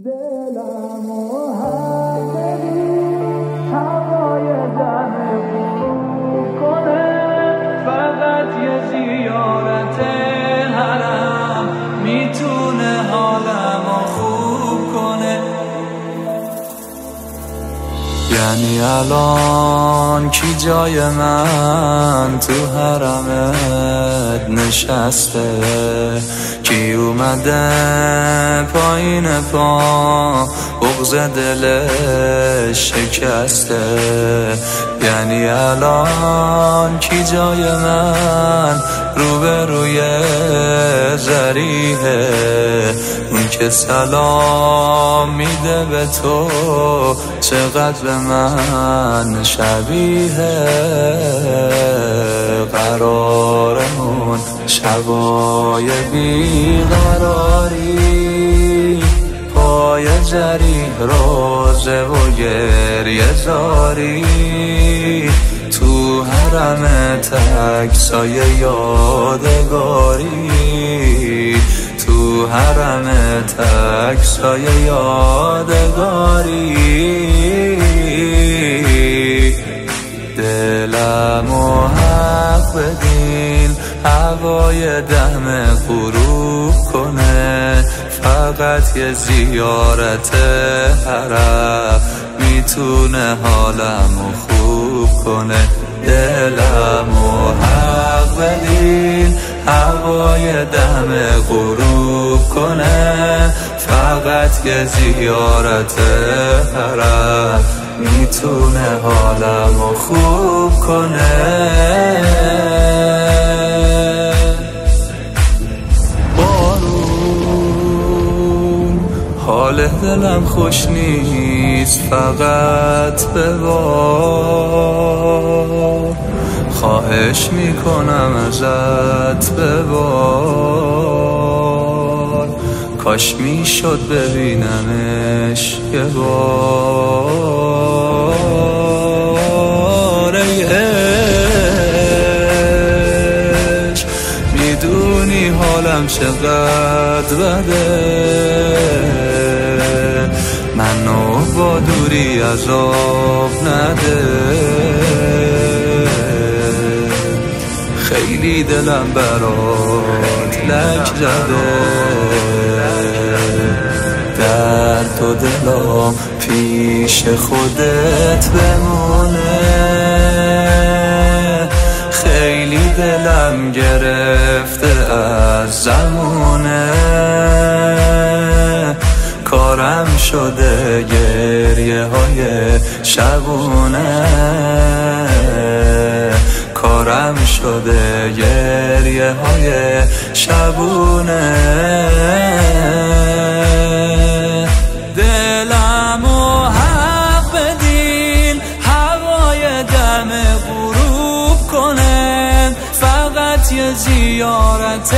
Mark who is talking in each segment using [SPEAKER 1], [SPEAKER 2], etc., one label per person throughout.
[SPEAKER 1] یعنی الان کی جای من تو حرمت نشسته. کی اومده پایین پا؟ بغز دلش شکسته. یعنی الان کی جای من؟ روی زریحه اون که سلام میده به تو چقدر به من شبیه؟ قرارمون شبای بیقراری. پای جریح روزه و گریه زاری تو حرم تک سایه یادگاری. تو حرم تک سایه یادگاری. دلم و بدین هوای دم غروب کنه. فقط یه زیارت حرم می‌تونه حالمو خوب کنه. دلم و حق بدین هوای دم غروب کنه. فقط یه زیارت حرم می‌تونه حالمو خوب کنه. حال دلم خوش نیست فقط به خواهش می‌کنم ازت به بار کاش می‌شد ببینمش یه بار ای می‌دونی حالم چقدر بده. منو با دوری عذاب نده. خیلی دلم برات لک زده. در تو دلم پیش خودت بمونه. خیلی دلم گرفته از زمونه. کارم شده گریه های شبونه. کارم شده گریه های شبونه. زیارت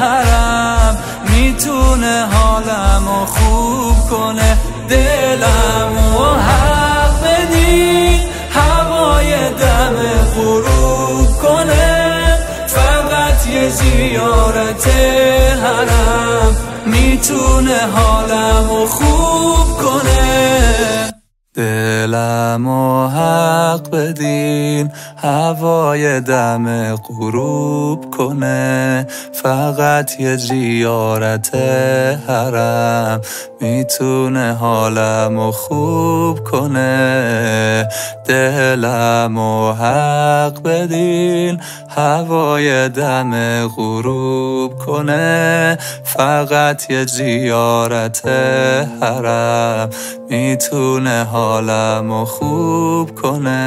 [SPEAKER 1] حرم می‌تونه حالمو خوب کنه. دلم و حق بدین هوای دم غروب کنه. فقط یه زیارت حرم می‌تونه حالمو خوب کنه. دلم و حق بدین. هوای دم غروب کنه. فقط یه زیارت حرم می‌تونه حالم و خوب کنه. دلم و حق بدین. هوای دم غروب کنه. فقط یه زیارت حرم می‌تونه حالم خوب کنه.